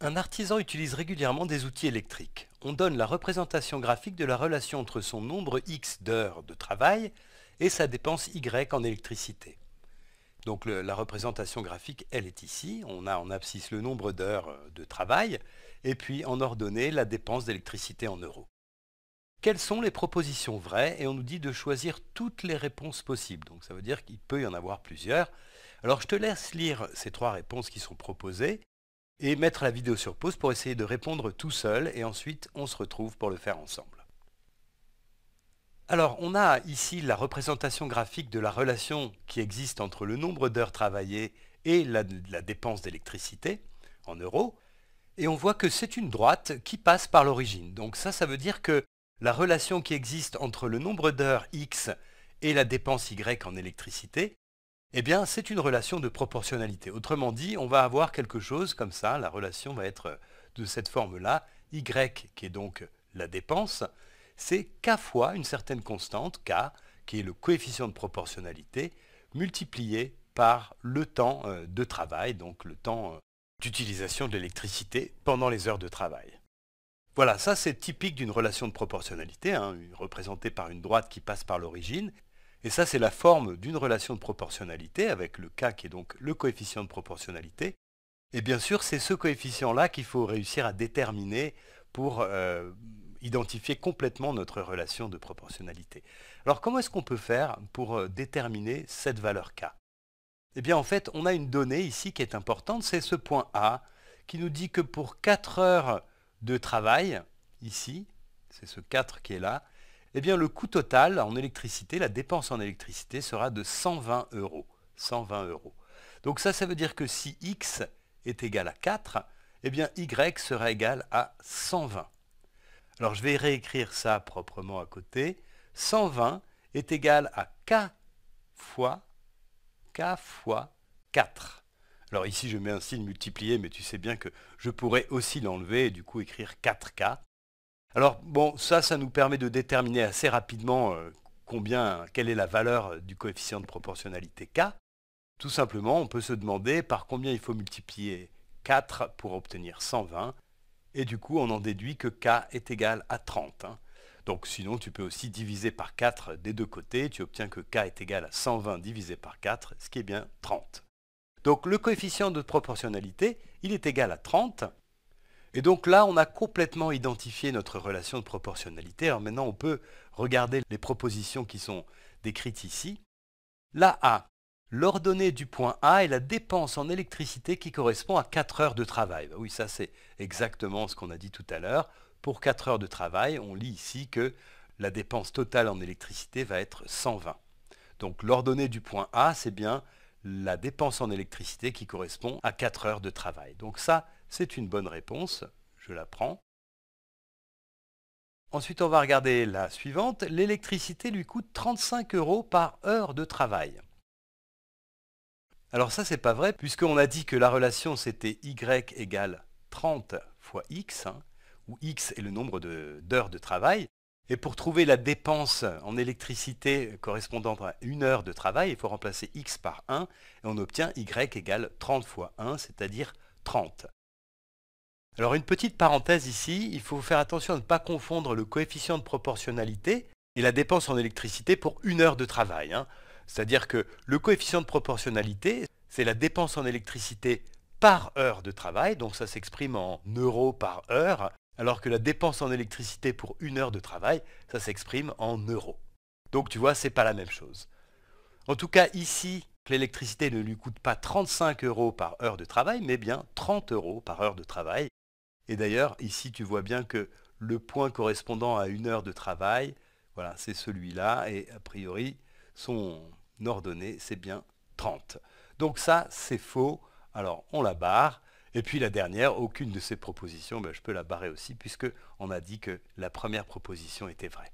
Un artisan utilise régulièrement des outils électriques. On donne la représentation graphique de la relation entre son nombre X d'heures de travail et sa dépense Y en électricité. Donc la représentation graphique, elle est ici. On a en abscisse le nombre d'heures euh, de travail et puis en ordonnée la dépense d'électricité en euros. Quelles sont les propositions vraies Et on nous dit de choisir toutes les réponses possibles. Donc ça veut dire qu'il peut y en avoir plusieurs. Alors je te laisse lire ces trois réponses qui sont proposées et mettre la vidéo sur pause pour essayer de répondre tout seul et ensuite on se retrouve pour le faire ensemble. Alors on a ici la représentation graphique de la relation qui existe entre le nombre d'heures travaillées et la, dépense d'électricité en euros et on voit que c'est une droite qui passe par l'origine. Donc ça, ça veut dire que la relation qui existe entre le nombre d'heures x et la dépense y en électricité eh bien, c'est une relation de proportionnalité. Autrement dit, on va avoir quelque chose comme ça, la relation va être de cette forme-là, y qui est donc la dépense, c'est k fois une certaine constante, k, qui est le coefficient de proportionnalité, multiplié par le temps euh, de travail, donc le temps euh, d'utilisation de l'électricité pendant les heures de travail. Voilà, ça c'est typique d'une relation de proportionnalité, hein, représentée par une droite qui passe par l'origine, et ça, c'est la forme d'une relation de proportionnalité, avec le K qui est donc le coefficient de proportionnalité. Et bien sûr, c'est ce coefficient-là qu'il faut réussir à déterminer pour euh, identifier complètement notre relation de proportionnalité. Alors comment est-ce qu'on peut faire pour euh, déterminer cette valeur K? Eh bien en fait, on a une donnée ici qui est importante, c'est ce point A, qui nous dit que pour 4 heures de travail, ici, c'est ce 4 qui est là, eh bien le coût total en électricité, la dépense en électricité sera de 120 euros. 120 euros. Donc ça, ça veut dire que si x est égal à 4, eh bien y sera égal à 120. Alors je vais réécrire ça proprement à côté. 120 est égal à k fois k fois 4. Alors ici je mets un signe multiplié, mais tu sais bien que je pourrais aussi l'enlever et du coup écrire 4k. Alors bon, ça, ça nous permet de déterminer assez rapidement euh, combien, quelle est la valeur du coefficient de proportionnalité k. Tout simplement, on peut se demander par combien il faut multiplier 4 pour obtenir 120. Et du coup, on en déduit que k est égal à 30. Hein. Donc sinon, tu peux aussi diviser par 4 des deux côtés. Tu obtiens que k est égal à 120 divisé par 4, ce qui est bien 30. Donc le coefficient de proportionnalité, il est égal à 30. Et donc là, on a complètement identifié notre relation de proportionnalité. Alors maintenant, on peut regarder les propositions qui sont décrites ici. La A, l'ordonnée du point A est la dépense en électricité qui correspond à 4 heures de travail. Bah oui, ça c'est exactement ce qu'on a dit tout à l'heure. Pour 4 heures de travail, on lit ici que la dépense totale en électricité va être 120. Donc l'ordonnée du point A, c'est bien la dépense en électricité qui correspond à 4 heures de travail. Donc ça, c'est une bonne réponse, je la prends. Ensuite, on va regarder la suivante. L'électricité lui coûte 35 euros par heure de travail. Alors ça, c'est pas vrai, puisqu'on a dit que la relation, c'était y égale 30 fois x, hein, où x est le nombre d'heures de, travail. Et pour trouver la dépense en électricité correspondant à une heure de travail, il faut remplacer x par 1, et on obtient y égale 30 fois 1, c'est-à-dire 30. Alors une petite parenthèse ici, il faut faire attention à ne pas confondre le coefficient de proportionnalité et la dépense en électricité pour une heure de travail. Hein. C'est-à-dire que le coefficient de proportionnalité, c'est la dépense en électricité par heure de travail, donc ça s'exprime en euros par heure, alors que la dépense en électricité pour une heure de travail, ça s'exprime en euros. Donc tu vois, c'est pas la même chose. En tout cas, ici, l'électricité ne lui coûte pas 35 euros par heure de travail, mais bien 30 euros par heure de travail. Et d'ailleurs, ici, tu vois bien que le point correspondant à une heure de travail, voilà, c'est celui-là, et a priori, son ordonnée, c'est bien 30. Donc ça, c'est faux. Alors, on la barre. Et puis la dernière, aucune de ces propositions, ben, je peux la barrer aussi, puisque on a dit que la première proposition était vraie.